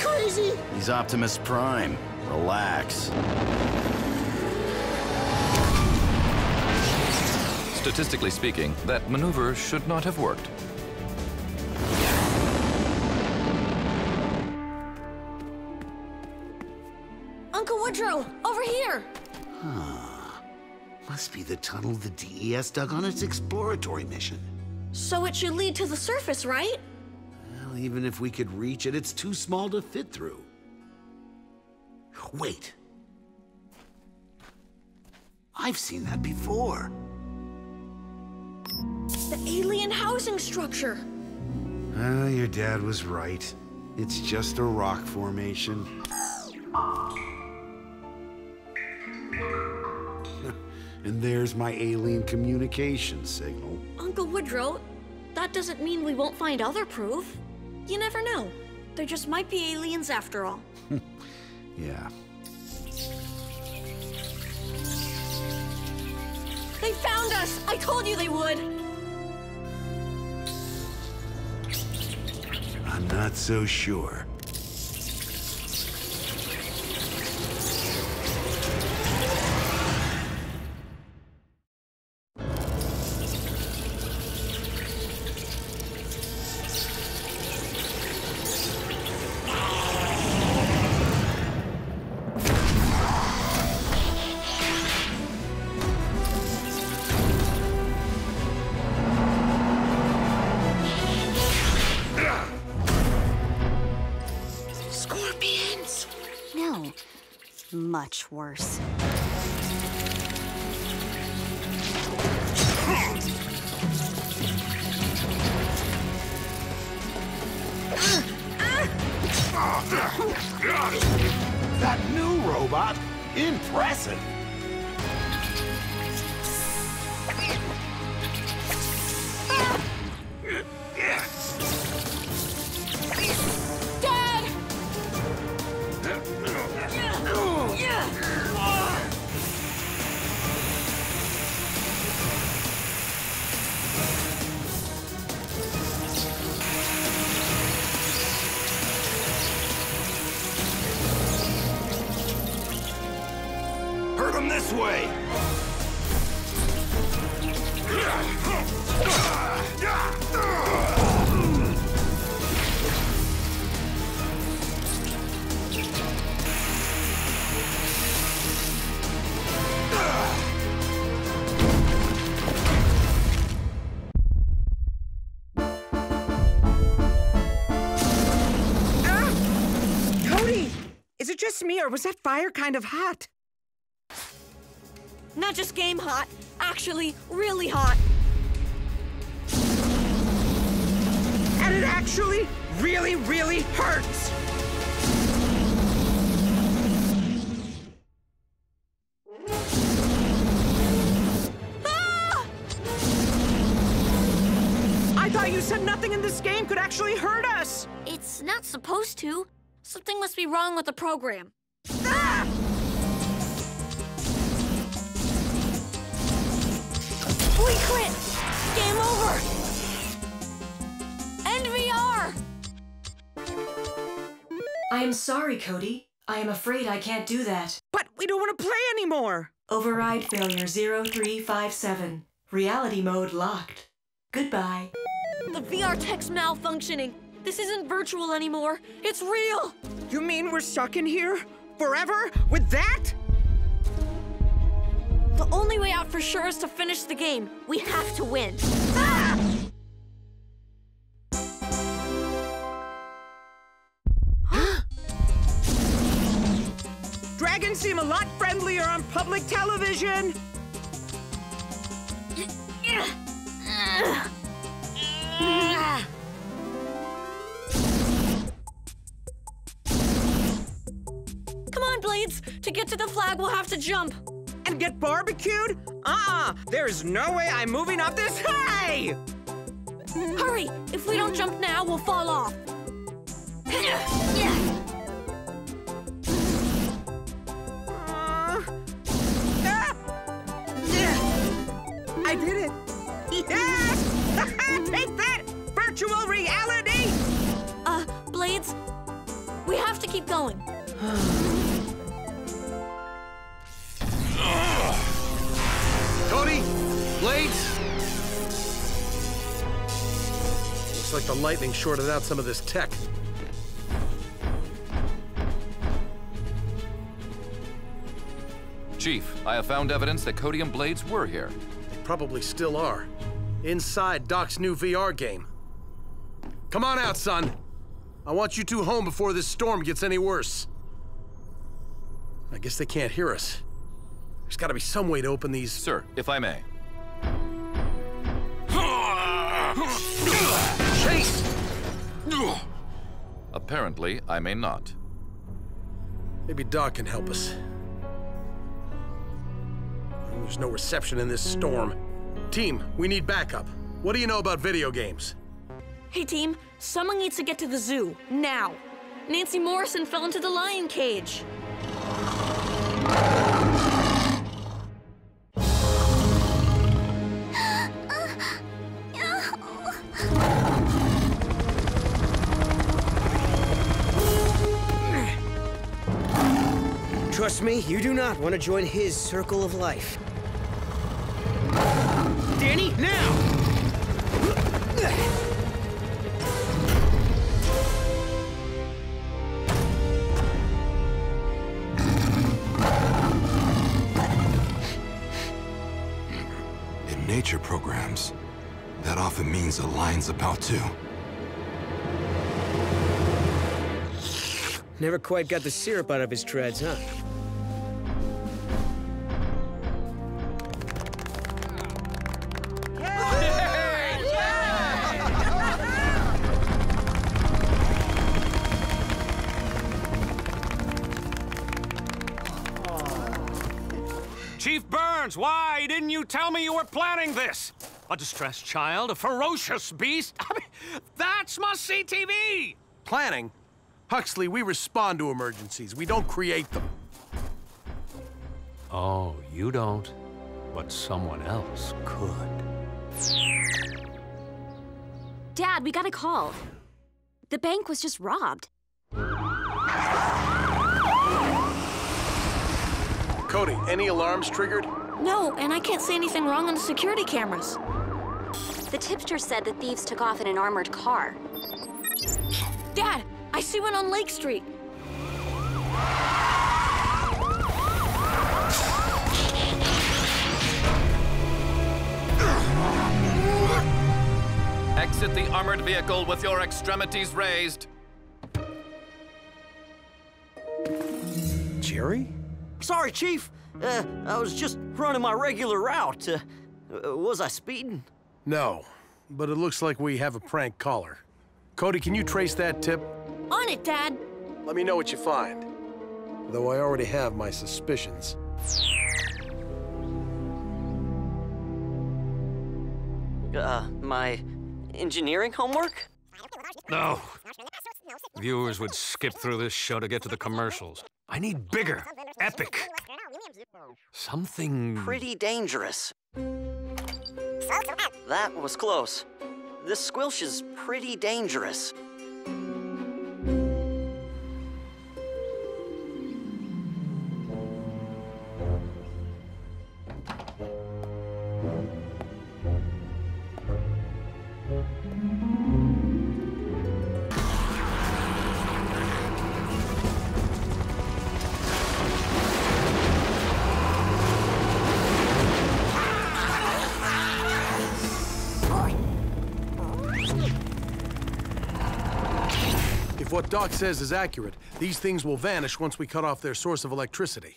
crazy? He's Optimus Prime. Relax. Statistically speaking, that maneuver should not have worked. Uncle Woodrow, over here! Must be the tunnel the DES dug on its exploratory mission. So it should lead to the surface, right? Well, even if we could reach it, it's too small to fit through. Wait. I've seen that before. The alien housing structure. Ah, your dad was right. It's just a rock formation. and there's my alien communication signal. Uncle Woodrow, that doesn't mean we won't find other proof. You never know. There just might be aliens after all. Yeah. They found us! I told you they would! I'm not so sure. Worse. That new robot? Impressive! Hurt this way! Cody! Is it just me, or was that fire kind of hot? Not just game hot, actually, really hot. And it actually really, really hurts! Ah! I thought you said nothing in this game could actually hurt us! It's not supposed to. Something must be wrong with the program. We quit! Game over! End VR! I am sorry, Cody. I am afraid I can't do that. But we don't want to play anymore! Override failure 0357. Reality mode locked. Goodbye. The VR tech's malfunctioning. This isn't virtual anymore. It's real! You mean we're stuck in here? Forever? With that? The only way out for sure is to finish the game. We have to win. Ah! Dragons seem a lot friendlier on public television! Come on, Blades! To get to the flag, we'll have to jump. And get barbecued? Uh-uh! There's no way I'm moving up this high! Hurry! If we don't jump now, we'll fall off. Uh, ah! I did it! Yes! Take that! Virtual reality! Uh, Blades, we have to keep going. Blades? Looks like the lightning shorted out some of this tech. Chief, I have found evidence that Cody and Blades were here. They probably still are. Inside Doc's new VR game. Come on out, son. I want you two home before this storm gets any worse. I guess they can't hear us. There's gotta be some way to open these. Sir, if I may. Apparently, I may not. Maybe Doc can help us. There's no reception in this storm. Team, we need backup. What do you know about video games? Hey, team, someone needs to get to the zoo, now. Nancy Morrison fell into the lion cage. Trust me, you do not want to join his circle of life. Dani, now! In nature programs, that often means a lion's about to. Never quite got the syrup out of his treads, huh? Were planning this? A distressed child, a ferocious beast. I mean, that's must-see TV! Planning? Huxley, we respond to emergencies. We don't create them. Oh, you don't, but someone else could. Dad, we got a call. The bank was just robbed. Cody, any alarms triggered? No, and I can't see anything wrong on the security cameras. The tipster said the thieves took off in an armored car. Dad, I see one on Lake Street. Exit the armored vehicle with your extremities raised. Jerry? Sorry, Chief. Uh, I was just running my regular route. Uh, uh, was I speeding? No, but it looks like we have a prank caller. Cody, can you trace that tip? On it, Dad. Let me know what you find. Though I already have my suspicions. Uh, my engineering homework? No. Viewers would skip through this show to get to the commercials. I need bigger, epic. Oh. Something. Pretty dangerous. That was close. This squilch is pretty dangerous. Doc says is accurate, these things will vanish once we cut off their source of electricity.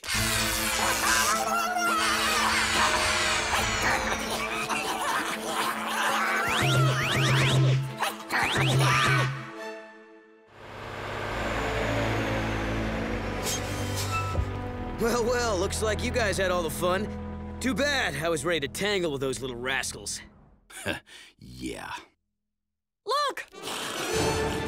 Well, well, looks like you guys had all the fun. Too bad I was ready to tangle with those little rascals. yeah. Look!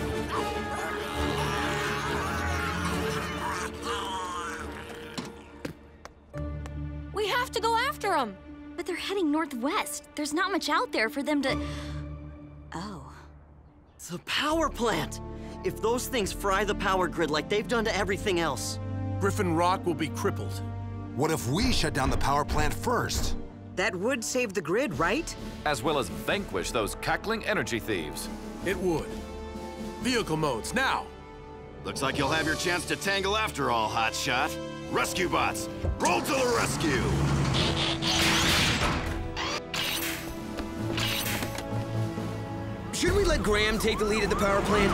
Have to go after them. But they're heading northwest. There's not much out there for them to. Oh. The power plant! If those things fry the power grid like they've done to everything else... Griffin Rock will be crippled. What if we shut down the power plant first? That would save the grid, right? As well as vanquish those cackling energy thieves. It would. Vehicle modes, now! Looks like you'll have your chance to tangle after all, hotshot. Rescue bots, roll to the rescue! Should we let Graham take the lead at the power plant?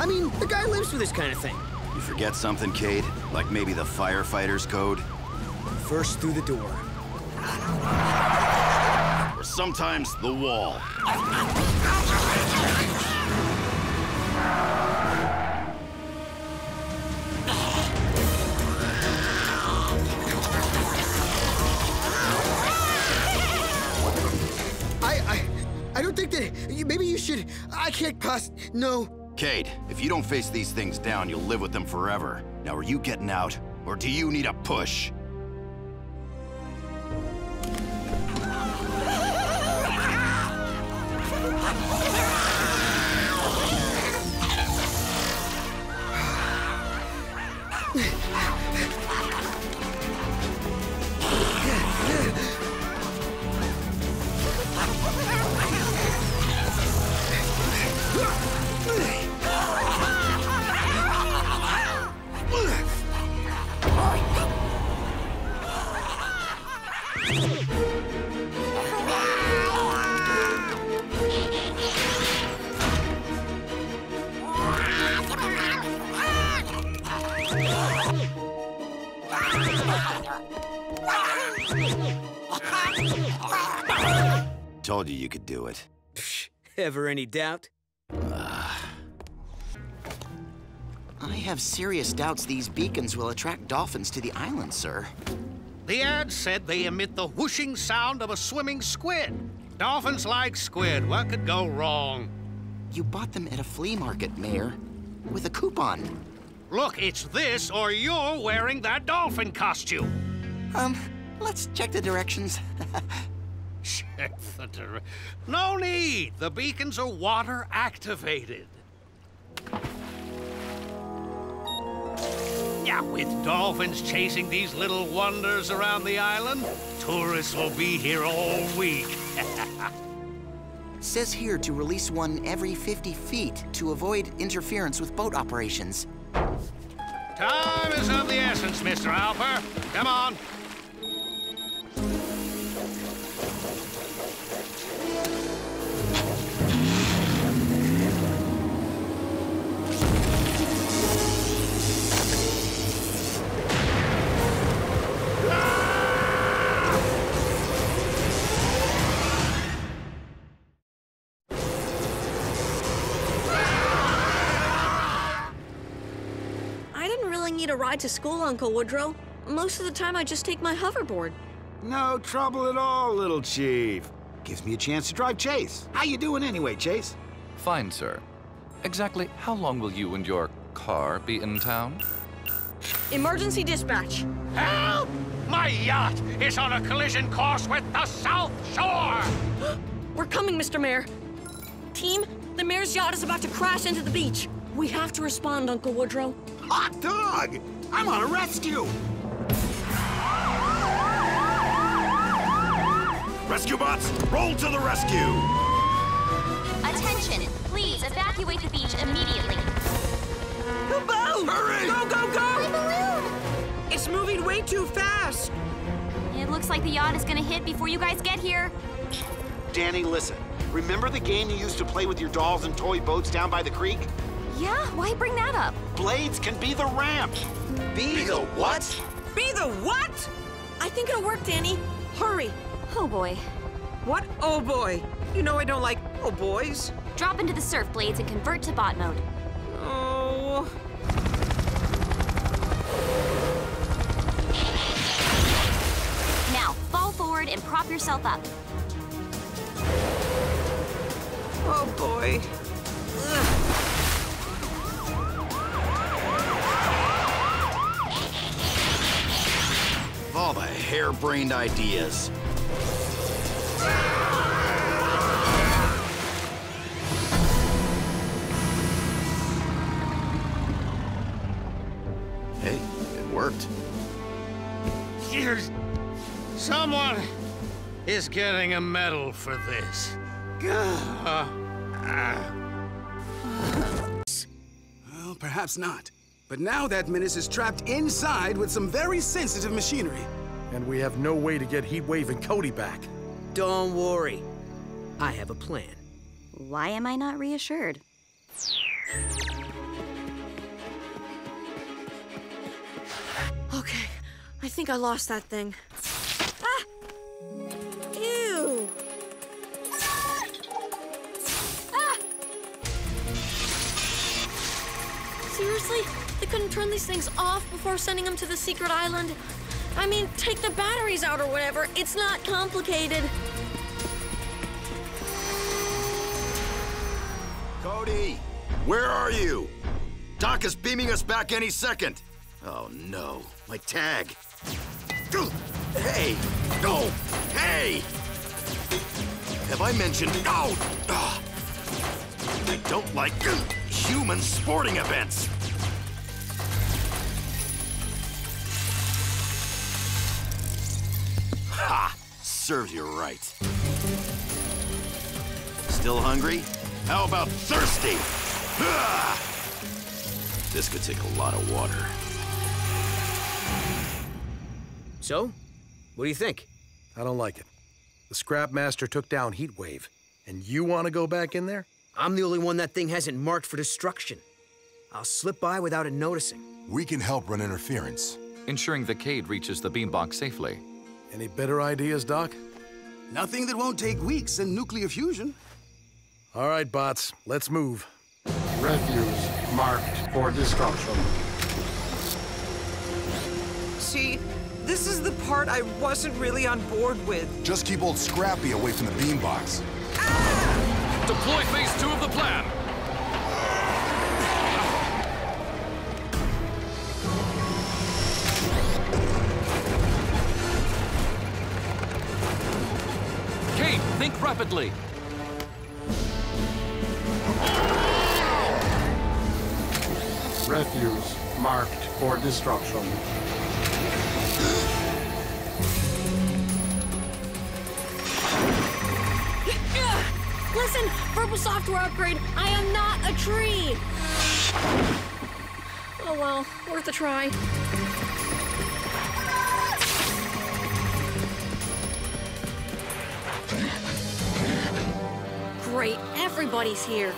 I mean, the guy lives for this kind of thing. You forget something, Kade? Like maybe the firefighter's code? First through the door. Or sometimes the wall. That, maybe you should, I can't pass... no. Kade, if you don't face these things down, you'll live with them forever. Now, are you getting out, or do you need a push? do it. Ever any doubt? I have serious doubts these beacons will attract dolphins to the island, sir. The ad said they emit the whooshing sound of a swimming squid. Dolphins like squid. What could go wrong? You bought them at a flea market, Mayor, with a coupon. Look, it's this or you're wearing that dolphin costume. Um, let's check the directions. Check the dire- No need. The beacons are water activated. Yeah, with dolphins chasing these little wonders around the island, tourists will be here all week. Says here to release one every 50 feet to avoid interference with boat operations. Time is of the essence, Mr. Alper. Come on. I didn't really need a ride to school, Uncle Woodrow. Most of the time, I just take my hoverboard. No trouble at all, little chief. Gives me a chance to drive Chase. How you doing anyway, Chase? Fine, sir. Exactly how long will you and your car be in town? Emergency dispatch. Help! My yacht is on a collision course with the South Shore! We're coming, Mr. Mayor. Team, the mayor's yacht is about to crash into the beach. We have to respond, Uncle Woodrow. Hot dog! I'm on a rescue! Rescue bots, roll to the rescue! Attention! Please evacuate the beach immediately. The boat! Hurry! Go, go, go! My balloon! It's moving way too fast! It looks like the yacht is gonna hit before you guys get here. Dani, listen. Remember the game you used to play with your dolls and toy boats down by the creek? Yeah, why bring that up? Blades can be the ramp. Be the what? Be the what? I think it'll work, Dani. Hurry. Oh boy. What? Oh boy. You know I don't like oh boys. Drop into the surf blades and convert to bot mode. Oh. Now, fall forward and prop yourself up. Oh boy. all the harebrained ideas. Hey, it worked. Here's... Someone is getting a medal for this. Ah. Well, perhaps not. But now that menace is trapped inside with some very sensitive machinery. And we have no way to get Heatwave and Cody back. Don't worry. I have a plan. Why am I not reassured? Okay, I think I lost that thing. Ah! Ew! Ah! Seriously? They couldn't turn these things off before sending them to the secret island? I mean, take the batteries out or whatever. It's not complicated. Cody, where are you? Doc is beaming us back any second. Oh no, my tag. Hey, no, hey! Have I mentioned? No! Ah. I don't like human sporting events. Serves you right. Still hungry? How about thirsty? Ah! This could take a lot of water. So, what do you think? I don't like it. The Scrap Master took down Heatwave, and you want to go back in there? I'm the only one that thing hasn't marked for destruction. I'll slip by without it noticing. We can help run interference. Ensuring the Cade reaches the beambox safely. Any better ideas, Doc? Nothing that won't take weeks and nuclear fusion. All right, bots, let's move. Refuse marked for destruction. See, this is the part I wasn't really on board with. Just keep old Scrappy away from the beam beambox. Deploy phase two of the plan. Rapidly. Refuse marked for destruction. Listen, verbal software upgrade. I am not a tree. Oh well, worth a try. Great, everybody's here.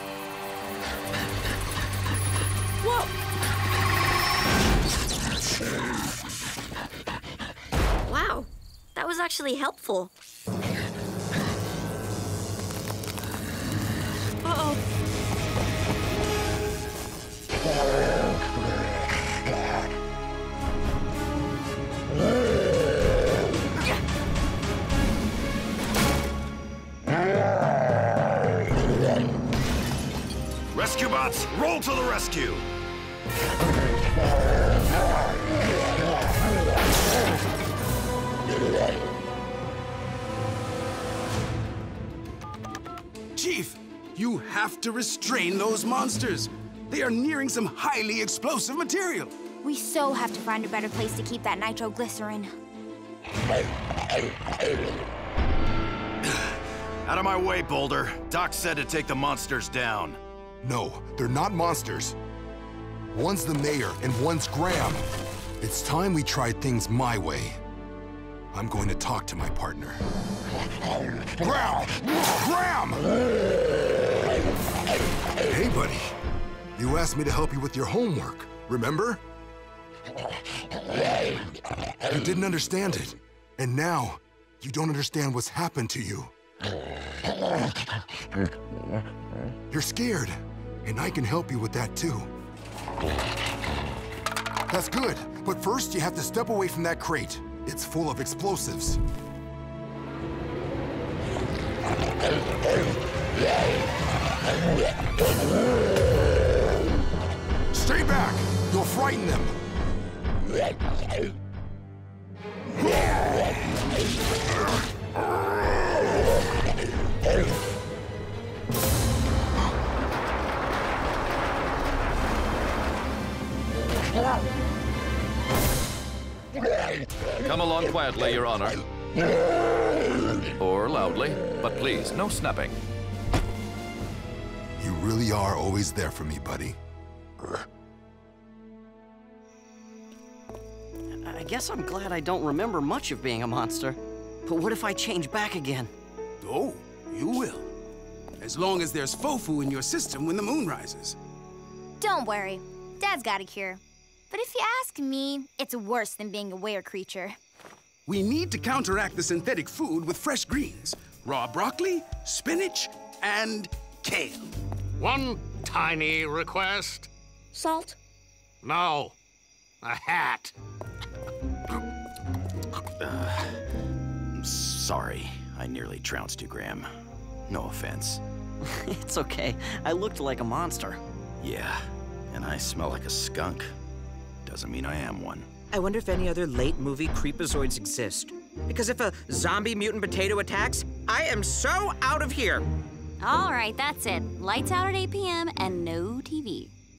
Whoa! Wow, that was actually helpful. Uh-oh. Rescue bots, roll to the rescue! Chief, you have to restrain those monsters. They are nearing some highly explosive material. We so have to find a better place to keep that nitroglycerin. Out of my way, Boulder. Doc said to take the monsters down. No, they're not monsters. One's the mayor and one's Graham. It's time we tried things my way. I'm going to talk to my partner. Graham! Graham! Hey, buddy. You asked me to help you with your homework, remember? You didn't understand it. And now, you don't understand what's happened to you. You're scared, and I can help you with that too. That's good, but first you have to step away from that crate. It's full of explosives. Stay back! You'll frighten them! Come quietly, Your Honor. Or loudly, but please, no snapping. You really are always there for me, buddy. I guess I'm glad I don't remember much of being a monster. But what if I change back again? Oh, you will. As long as there's Fofu in your system when the moon rises. Don't worry. Dad's got a cure. But if you ask me, it's worse than being a were creature. We need to counteract the synthetic food with fresh greens. Raw broccoli, spinach, and kale. One tiny request. Salt? No. A hat. Uh, sorry. I nearly trounced you, Graham. No offense. it's okay. I looked like a monster. Yeah, and I smell like a skunk. Doesn't mean I am one. I wonder if any other late movie creepazoids exist. Because if a zombie mutant potato attacks, I am so out of here. All right, that's it. Lights out at 8 p.m. and no TV.